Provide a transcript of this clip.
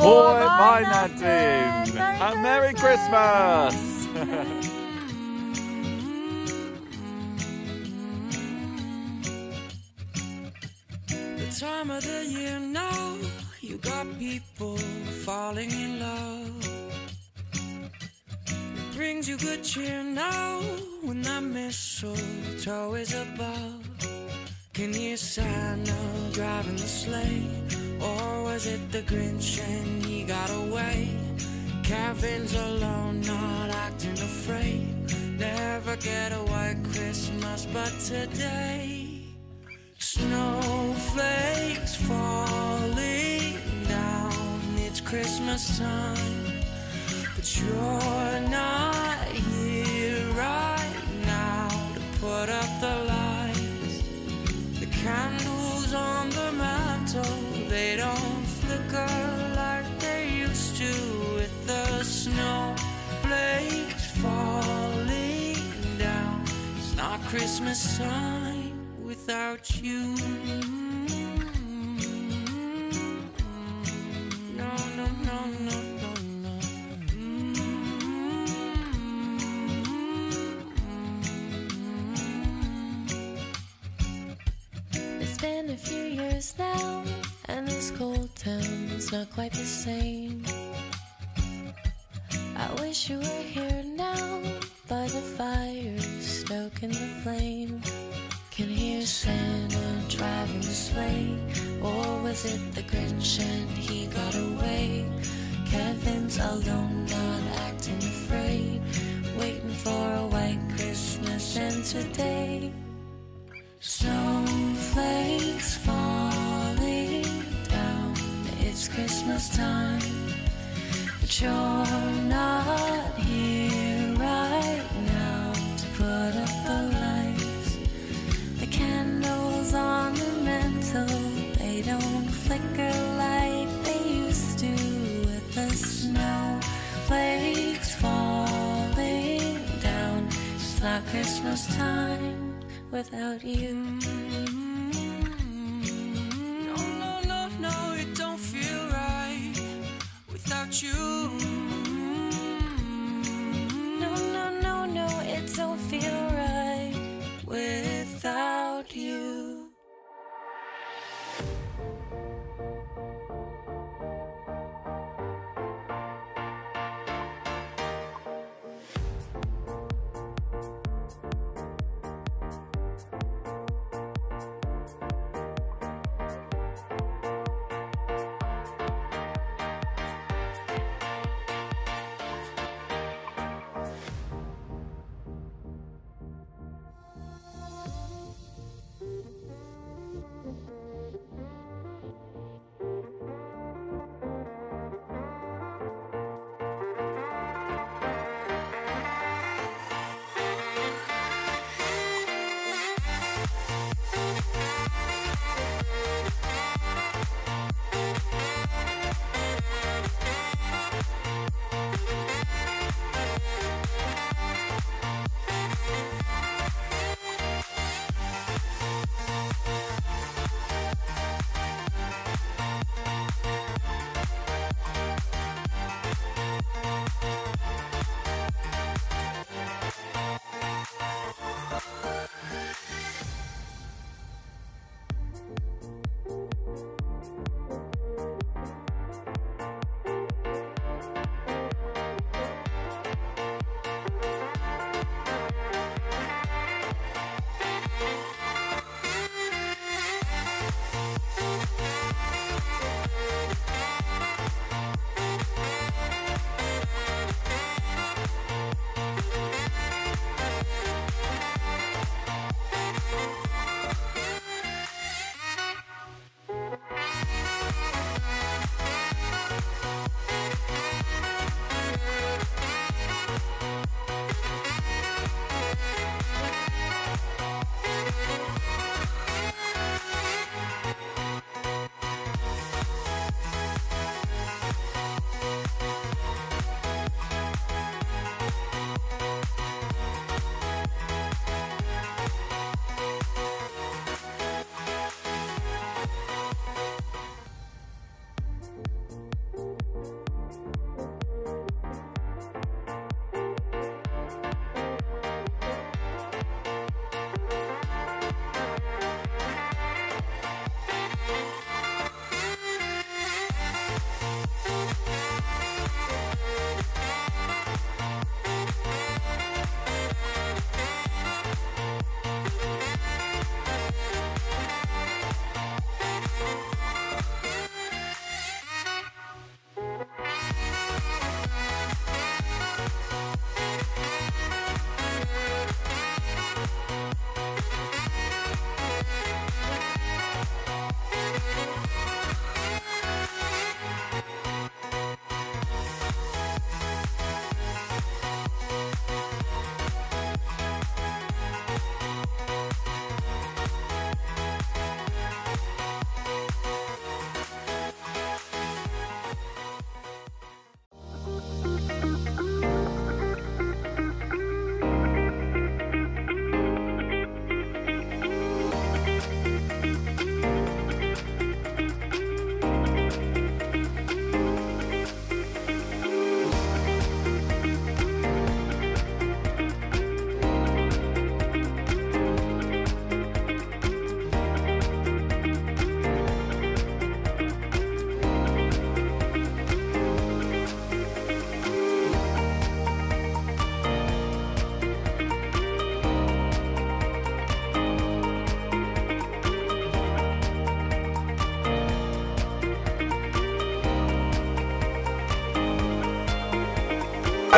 Bye, Nadine. Merry and Merry Christmas. Christmas. The time of the year now, you got people falling in love. It brings you good cheer now when that mistletoe is above. Can you Santa driving the sleigh? Or was it the Grinch and he got away? Kevin's alone, not acting afraid. Never get a white Christmas, but today. Snowflakes falling down. It's Christmas time, but you're not here right now to put up the lights. The candles on the don't like they used to with the snowflakes falling down. It's not Christmas time without you. Town's not quite the same. I wish you were here now, by the fire, stoking the flame. Can hear Santa driving the sleigh, or was it the Grinch and he got away? Kevin's alone, not acting afraid, waiting for a white Christmas, and today. Snowflakes Time, but you're not here right now to put up the lights. The candles on the mantel, they don't flicker like they used to with the snowflakes falling down. It's not Christmas time without you. You.